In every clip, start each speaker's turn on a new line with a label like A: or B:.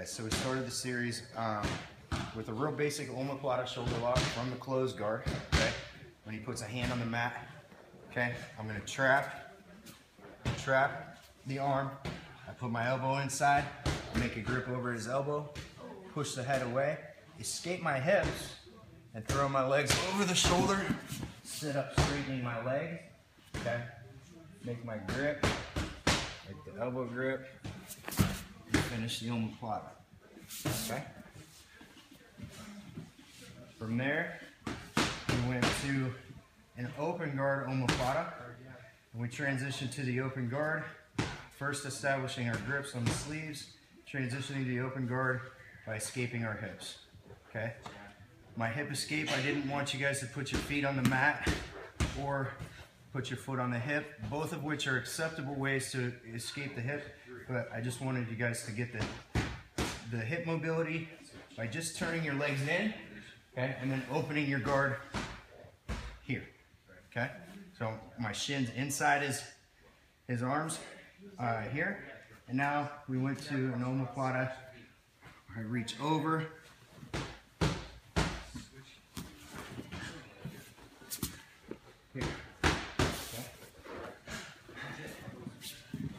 A: guys, so we started the series um, with a real basic omoplata shoulder lock from the closed guard, okay? When he puts a hand on the mat, okay? I'm gonna trap, trap the arm. I put my elbow inside, make a grip over his elbow, push the head away, escape my hips, and throw my legs over the shoulder, sit up straightening my legs, okay? Make my grip, make the elbow grip, finish the omoplata. Okay? From there, we went to an open guard omoplata. And we transitioned to the open guard, first establishing our grips on the sleeves, transitioning to the open guard by escaping our hips. Okay? My hip escape, I didn't want you guys to put your feet on the mat or put your foot on the hip, both of which are acceptable ways to escape the hip but I just wanted you guys to get the, the hip mobility by just turning your legs in, okay, and then opening your guard here, okay? So my shin's inside his, his arms uh, here, and now we went to an omoplata. I reach over,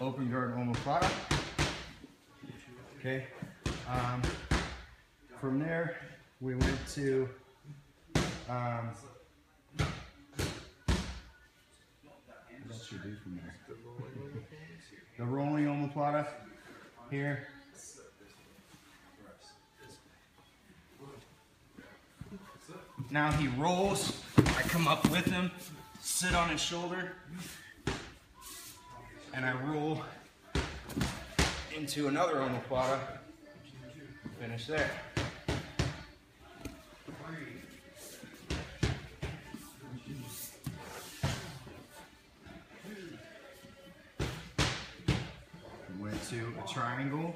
A: open guard omoplata. Okay. Um, from there, we went to um, what else do from there? the rolling omoplata here. Now he rolls. I come up with him, sit on his shoulder, and I roll into another omoplata, finish there. Went to a triangle.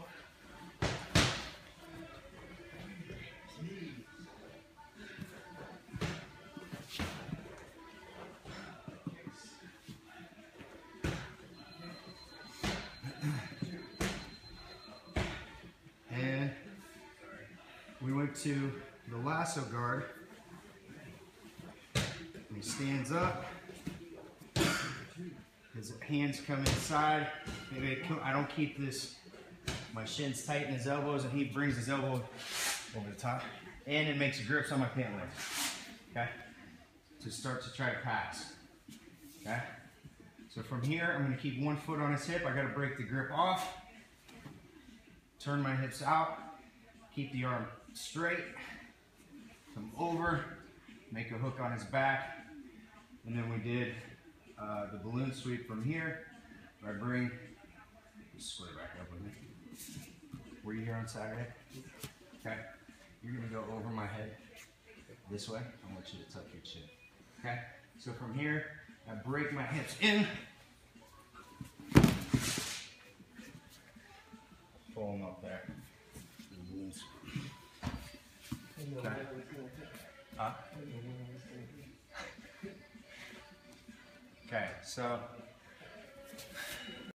A: Went to the lasso guard. He stands up. His hands come inside. Maybe I don't keep this, my shins tight in his elbows, and he brings his elbow over the top. And it makes grips on my pant leg. Okay? To start to try to pass. Okay? So from here, I'm gonna keep one foot on his hip. I gotta break the grip off. Turn my hips out. Keep the arm straight, come over, make a hook on his back, and then we did uh, the balloon sweep from here. I bring, square back up with me. Were you here on Saturday? Okay. You're gonna go over my head this way. I want you to tuck your chin. Okay. So from here, I break my hips in. Pull them up there. Okay. Huh? Okay, so